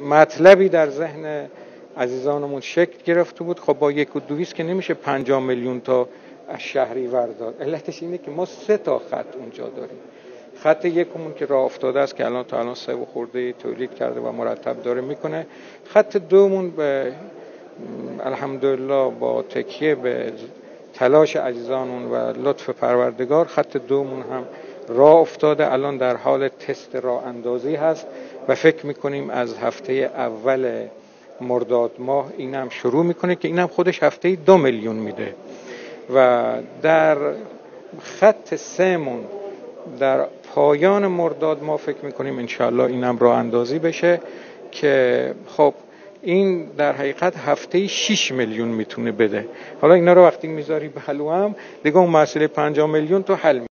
مطلبی در ذهن عزیزانمون شکل گرفته بود. خب با یک و دویست که نمیشه پنجاه میلیون تا از شهری ورداد علتش اینه که ما سه تا خط اونجا داریم. خط یکمون که راه افتاده است که الان تا الان سه و خورده تولید کرده و مرتب داره می‌کنه. خط دومون به الحمدلله با تکیه به تلاش عزیزانمون و لطف پروردگار خط دومون هم راه افتاده الان در حال تست راه اندازی هست و فکر می‌کنیم از هفته اول مرداد ماه اینم شروع می‌کنه که اینم خودش هفته دو میلیون میده. و در خط سمون در پایان مرداد ما فکر می‌کنیم انشاءالله اینم راه اندازی بشه که خب این در حقیقت هفته 6 میلیون می‌تونه بده. حالا اینا رو وقتی می‌ذاری به هم دیگه اون مسئله 5 میلیون تو حل